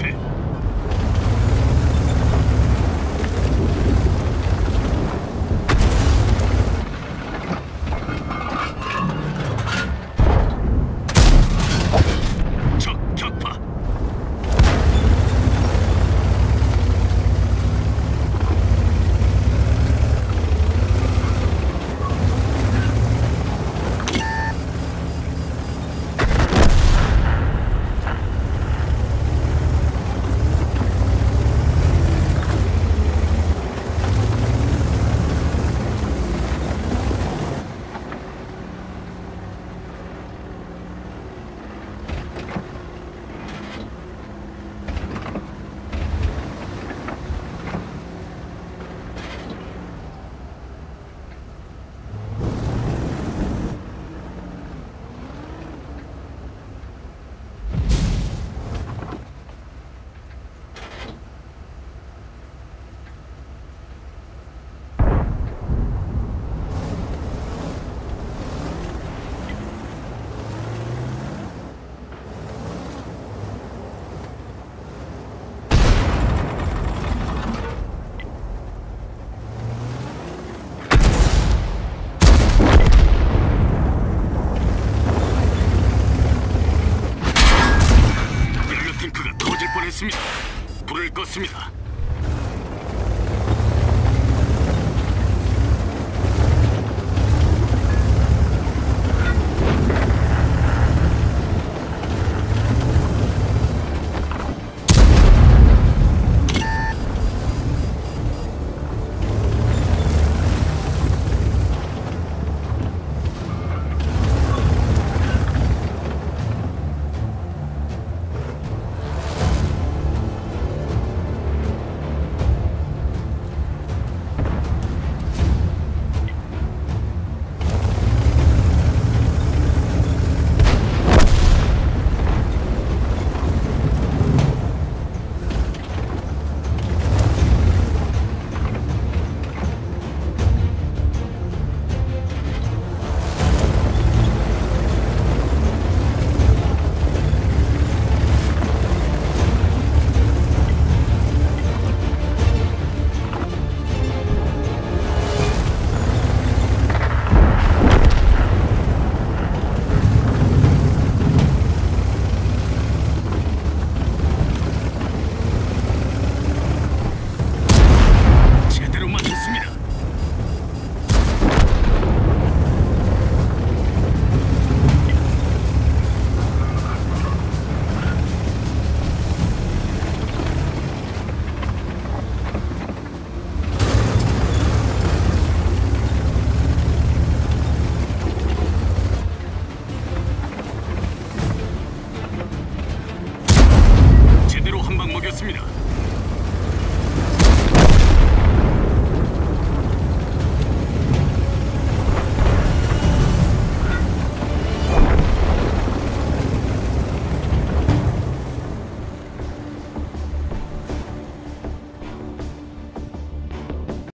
って。 맞습니다.